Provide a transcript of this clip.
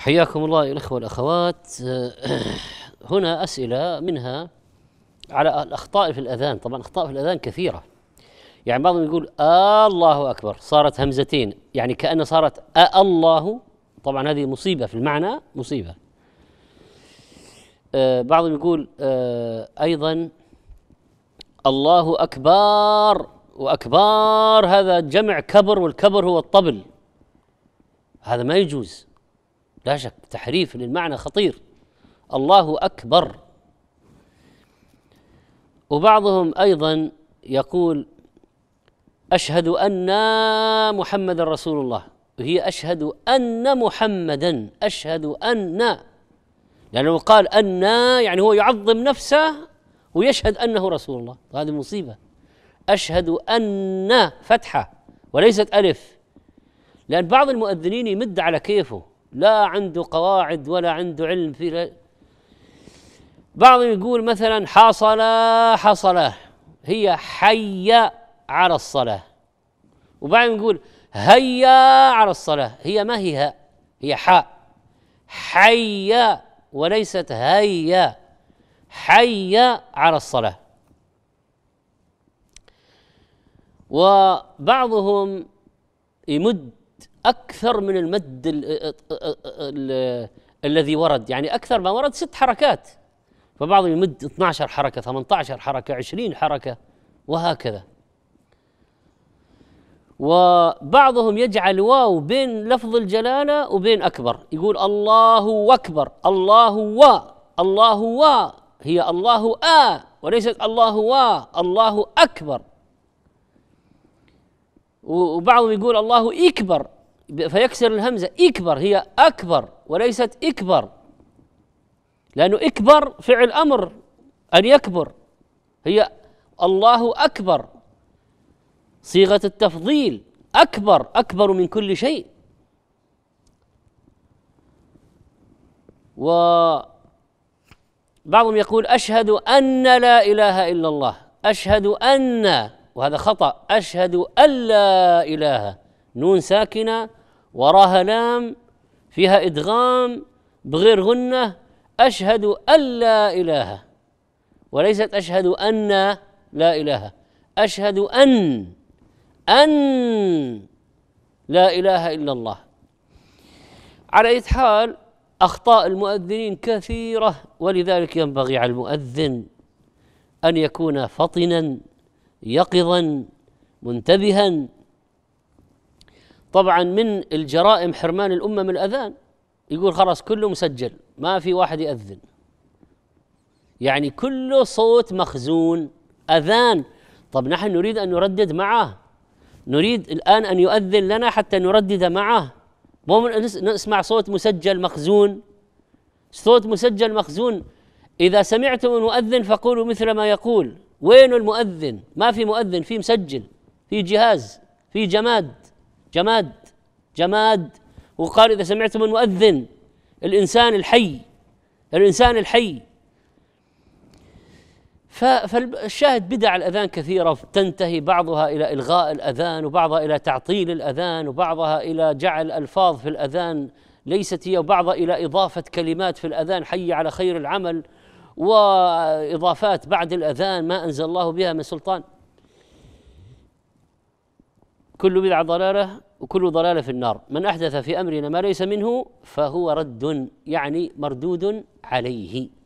حياكم الله الأخوة والأخوات. هنا أسئلة منها على الأخطاء في الأذان. طبعا أخطاء في الأذان كثيرة. يعني بعضهم يقول آه الله أكبر صارت همزتين. يعني كأن صارت آه الله. طبعا هذه مصيبة في المعنى مصيبة. آه بعضهم يقول آه أيضا الله أكبر وأكبار. هذا جمع كبر والكبر هو الطبل. هذا ما يجوز. لا شك تحريف للمعنى خطير. الله أكبر. وبعضهم أيضا يقول أشهد أن محمدا رسول الله. وهي أشهد أن محمدا أشهد أن. لأنه قال أن يعني هو يعظم نفسه ويشهد أنه رسول الله. هذه مصيبة. أشهد أن فتحة وليست ألف. لأن بعض المؤذنين يمد على كيفه. لا عنده قواعد ولا عنده علم في بعضهم يقول مثلا حصل حصل هي حي على الصلاة. وبعضهم يقول هيا على الصلاة هي ما هي هاء هي حاء. حي وليست هيا حي على الصلاة. وبعضهم يمد أكثر من المد ال ال ال الذي ورد. يعني أكثر ما ورد ست حركات. فبعضهم يمد 12 حركة 18 حركة 20 حركة وهكذا. وبعضهم يجعل واو بين لفظ الجلالة وبين أكبر. يقول الله أكبر الله و الله و هي الله آ وليست الله و الله أكبر. وبعضهم يقول الله إكبر. فيكسر الهمزة. إكبر هي أكبر وليست إكبر. لأنه إكبر فعل أمر أن يكبر. هي الله أكبر. صيغة التفضيل أكبر أكبر من كل شيء. وبعضهم يقول أشهد أن لا إله إلا الله. أشهد أن وهذا خطأ. أشهد أن لا إله. نون ساكنة وراها لام فيها إدغام بغير غنة أشهد أن لا إله. وليست أشهد أن لا إله. أشهد أن أن لا إله إلا الله. على أي حال أخطاء المؤذنين كثيرة ولذلك ينبغي على المؤذن أن يكون فطنا يقظا منتبها طبعا من الجرائم حرمان الأمة من الأذان. يقول خلاص كله مسجل ما في واحد يأذن. يعني كله صوت مخزون أذان. طب نحن نريد أن نردد معه. نريد الآن أن يؤذن لنا حتى نردد معه. مو نسمع صوت مسجل مخزون. صوت مسجل مخزون. إذا سمعتم المؤذن فقولوا مثل ما يقول. وين المؤذن؟ ما في مؤذن في مسجل في جهاز في جماد. جماد جماد. وقال إذا سمعتم المؤذن الإنسان الحي الإنسان الحي. فالشاهد بدع الأذان كثيرة تنتهي بعضها إلى إلغاء الأذان وبعضها إلى تعطيل الأذان وبعضها إلى جعل ألفاظ في الأذان. ليست هي وبعضها إلى إضافة كلمات في الأذان حي على خير العمل وإضافات بعد الأذان ما أنزل الله بها من سلطان. كل بدعة ضلالة وكل ضلالة في النار. من أحدث في أمرنا ما ليس منه فهو رد يعني مردود عليه.